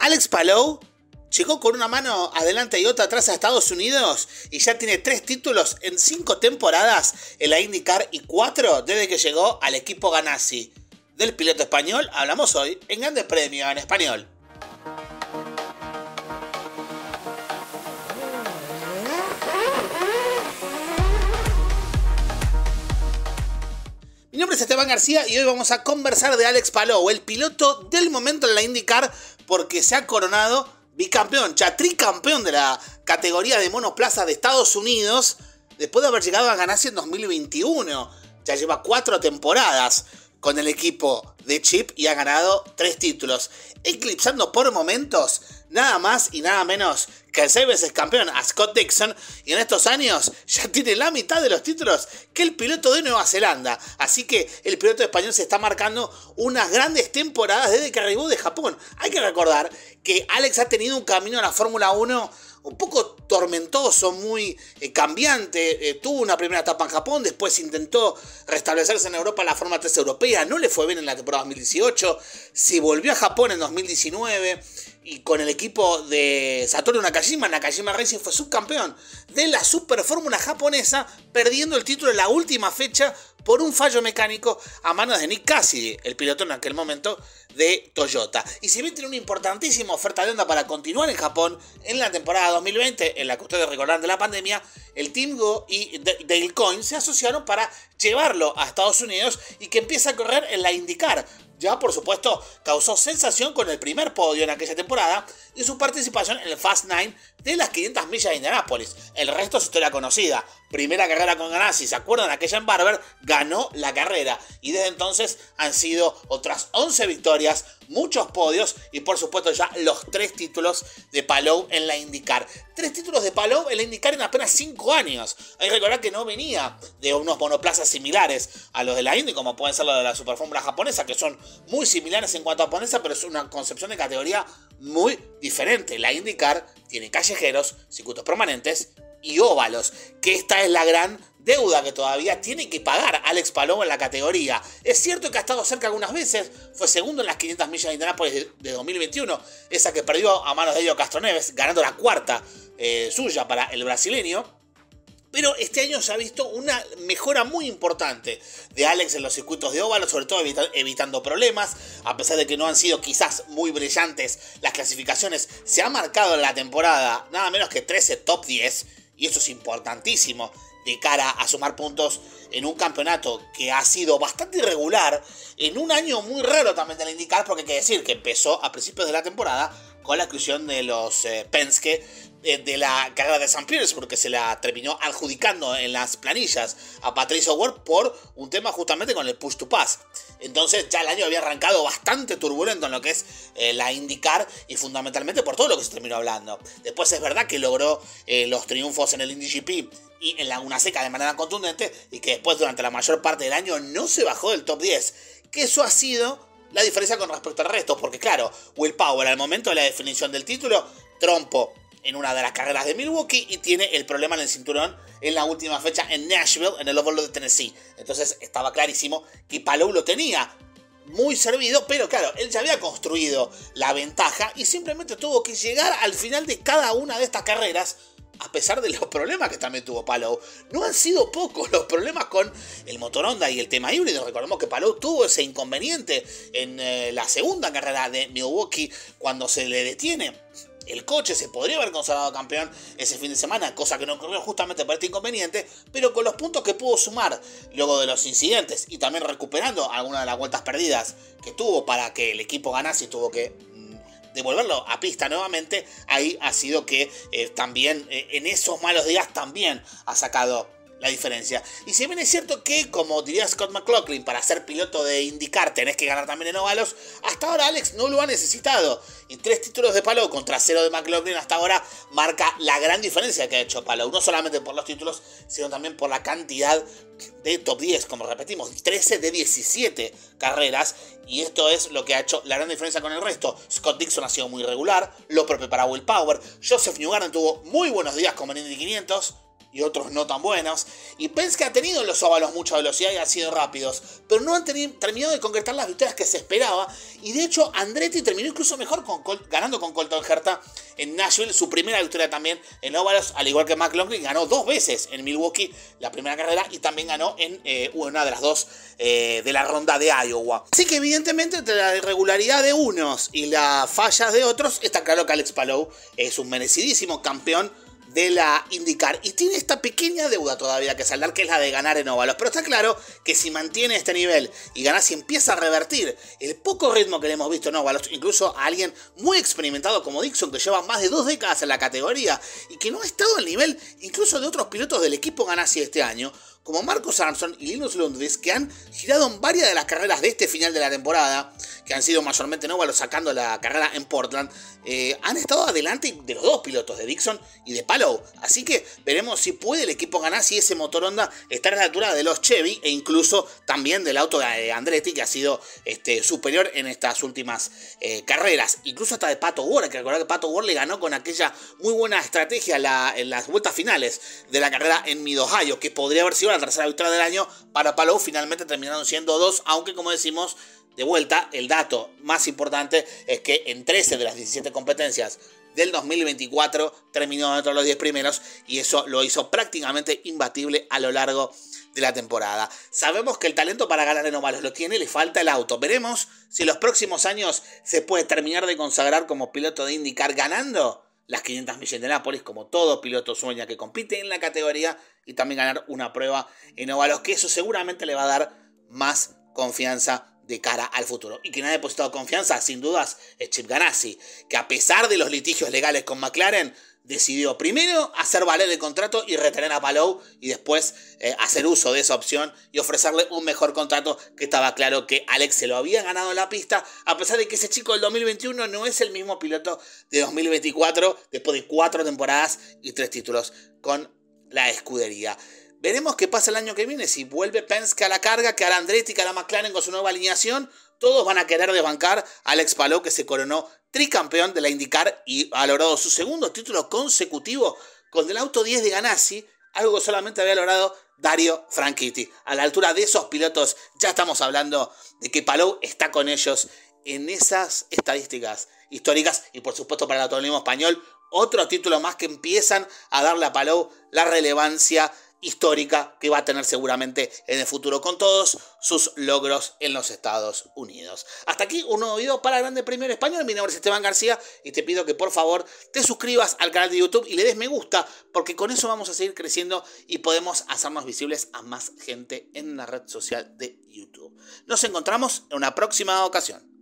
Alex Palou llegó con una mano adelante y otra atrás a Estados Unidos y ya tiene tres títulos en cinco temporadas en la IndyCar y cuatro desde que llegó al equipo Ganassi. Del piloto español hablamos hoy en Grande Premio en español. Mi nombre es Esteban García y hoy vamos a conversar de Alex Palou, el piloto del momento en la IndyCar porque se ha coronado bicampeón, ya tricampeón de la categoría de monoplaza de Estados Unidos después de haber llegado a ganarse en 2021. Ya lleva cuatro temporadas con el equipo de Chip y ha ganado tres títulos, eclipsando por momentos nada más y nada menos que el seis veces campeón a Scott Dixon y en estos años ya tiene la mitad de los títulos que el piloto de Nueva Zelanda. Así que el piloto español se está marcando unas grandes temporadas desde que arribó de Japón. Hay que recordar que Alex ha tenido un camino a la Fórmula 1 un poco tormentoso, muy eh, cambiante. Eh, tuvo una primera etapa en Japón, después intentó restablecerse en Europa la Fórmula 3 europea, no le fue bien en la temporada 2018, se volvió a Japón en 2019 y con el equipo de Satoru Nakajima, Nakajima Racing fue subcampeón de la Super Fórmula japonesa, perdiendo el título en la última fecha por un fallo mecánico a manos de Nick Cassidy, el piloto en aquel momento de Toyota. Y si bien tiene una importantísima oferta de onda para continuar en Japón en la temporada 2020, en la que ustedes recordarán de la pandemia, el Team Go y Dale Coin se asociaron para llevarlo a Estados Unidos y que empiece a correr en la IndyCar, ya por supuesto causó sensación con el primer podio en aquella temporada y su participación en el Fast Nine de las 500 millas de Indianápolis. El resto es historia conocida. Primera carrera con Ganassi, ¿se acuerdan? Aquella en Barber ganó la carrera y desde entonces han sido otras 11 victorias, muchos podios y por supuesto ya los tres títulos de Palou en la IndyCar. Tres títulos de Palou en la IndyCar en apenas 5 años. Hay que recordar que no venía de unos monoplazas similares a los de la Indy, como pueden ser los de la Superfórmula japonesa, que son muy similares en cuanto a japonesa, pero es una concepción de categoría muy diferente. La IndyCar tiene callejeros, circuitos permanentes y óvalos, que esta es la gran deuda que todavía tiene que pagar Alex Paloma en la categoría. Es cierto que ha estado cerca algunas veces, fue segundo en las 500 millas de Indianapolis de, 2021, esa que perdió a manos de Elio Castroneves, ganando la cuarta eh, suya para el brasileño. Pero este año se ha visto una mejora muy importante de Alex en los circuitos de óvalo, sobre todo evitando problemas, a pesar de que no han sido quizás muy brillantes las clasificaciones. Se ha marcado en la temporada nada menos que 13 top 10, y eso es importantísimo de cara a sumar puntos en un campeonato que ha sido bastante irregular, en un año muy raro también de indicar, porque hay que decir que empezó a principios de la temporada la exclusión de los eh, Penske de, la carrera de San Petersburg, porque se la terminó adjudicando en las planillas a Patricio Ward por un tema justamente con el push to pass. Entonces ya el año había arrancado bastante turbulento en lo que es eh, la IndyCar y fundamentalmente por todo lo que se terminó hablando. Después es verdad que logró eh, los triunfos en el IndyGP y en Laguna Seca de manera contundente y que después durante la mayor parte del año no se bajó del top 10. Que eso ha sido la diferencia con respecto al resto, porque claro, Will Power al momento de la definición del título, trompo en una de las carreras de Milwaukee y tiene el problema en el cinturón en la última fecha en Nashville, en el óvalo de Tennessee. Entonces estaba clarísimo que Palou lo tenía muy servido, pero claro, él ya había construido la ventaja y simplemente tuvo que llegar al final de cada una de estas carreras a pesar de los problemas que también tuvo Palou. No han sido pocos los problemas con el motor Honda y el tema híbrido. Recordemos que Palou tuvo ese inconveniente en eh, la segunda carrera de Milwaukee cuando se le detiene el coche se podría haber consagrado campeón ese fin de semana, cosa que no ocurrió justamente por este inconveniente, pero con los puntos que pudo sumar luego de los incidentes y también recuperando algunas de las vueltas perdidas que tuvo para que el equipo ganase y tuvo que devolverlo a pista nuevamente, ahí ha sido que eh, también eh, en esos malos días también ha sacado la diferencia. Y si bien es cierto que, como diría Scott McLaughlin, para ser piloto de indicar tenés que ganar también en óvalos, hasta ahora Alex no lo ha necesitado. Y tres títulos de palo contra cero de McLaughlin hasta ahora marca la gran diferencia que ha hecho Palo. No solamente por los títulos, sino también por la cantidad de top 10, como repetimos, 13 de 17 carreras. Y esto es lo que ha hecho la gran diferencia con el resto. Scott Dixon ha sido muy regular, lo propio para Will Power. Joseph Newgarden tuvo muy buenos días como en Indy 500 y otros no tan buenos. Y Penske ha tenido en los óvalos mucha velocidad y han sido rápidos, pero no han terminado de concretar las victorias que se esperaba. Y de hecho, Andretti terminó incluso mejor con ganando con Colton Herta en Nashville, su primera victoria también en óvalos, al igual que McLaughlin, ganó dos veces en Milwaukee la primera carrera y también ganó en eh, una de las dos eh, de la ronda de Iowa. Así que evidentemente entre la irregularidad de unos y las fallas de otros, está claro que Alex Palou es un merecidísimo campeón de la IndyCar y tiene esta pequeña deuda todavía que saldar que es la de ganar en óvalos. Pero está claro que si mantiene este nivel y gana, si empieza a revertir el poco ritmo que le hemos visto en óvalos, incluso a alguien muy experimentado como Dixon, que lleva más de dos décadas en la categoría y que no ha estado al nivel incluso de otros pilotos del equipo Ganassi este año, como Marcos Armstrong y Linus Lundqvist, que han girado en varias de las carreras de este final de la temporada, que han sido mayormente nóvalos sacando la carrera en Portland, eh, han estado adelante de los dos pilotos, de Dixon y de Palou. Así que veremos si puede el equipo ganar, si ese motor Honda está a la altura de los Chevy e incluso también del auto de Andretti, que ha sido este, superior en estas últimas eh, carreras. Incluso hasta de Pato Ward, que recordar que Pato Ward le ganó con aquella muy buena estrategia en las vueltas finales de la carrera en Mid Ohio, que podría haber sido la tercera victoria del año para Palou, finalmente terminaron siendo dos, aunque como decimos, de vuelta, el dato más importante es que en 13 de las 17 competencias del 2024 terminó dentro de los 10 primeros y eso lo hizo prácticamente imbatible a lo largo de la temporada. Sabemos que el talento para ganar en ovales lo tiene, le falta el auto. Veremos si en los próximos años se puede terminar de consagrar como piloto de IndyCar ganando las 500 millas de Nápoles, como todo piloto sueña que compite en la categoría y también ganar una prueba en óvalos, que eso seguramente le va a dar más confianza de cara al futuro. Y quien ha depositado confianza, sin dudas, es Chip Ganassi, que a pesar de los litigios legales con McLaren, decidió primero hacer valer el contrato y retener a Palou y después eh, hacer uso de esa opción y ofrecerle un mejor contrato que estaba claro que Alex se lo había ganado en la pista a pesar de que ese chico del 2021 no es el mismo piloto de 2024 después de cuatro temporadas y tres títulos con la escudería. Veremos qué pasa el año que viene, si vuelve Penske a la carga, que hará Andretti, que hará McLaren con su nueva alineación, todos van a querer desbancar a Alex Palou que se coronó tricampeón de la IndyCar y ha logrado su segundo título consecutivo con el auto 10 de Ganassi, algo que solamente había logrado Dario Franchitti. A la altura de esos pilotos ya estamos hablando de que Palou está con ellos en esas estadísticas históricas y por supuesto para el automovilismo español otro título más que empiezan a darle a Palou la relevancia histórica que va a tener seguramente en el futuro con todos sus logros en los Estados Unidos. Hasta aquí un nuevo video para Grande Premio en Español. Mi nombre es Esteban García y te pido que por favor te suscribas al canal de YouTube y le des me gusta porque con eso vamos a seguir creciendo y podemos hacernos visibles a más gente en la red social de YouTube. Nos encontramos en una próxima ocasión.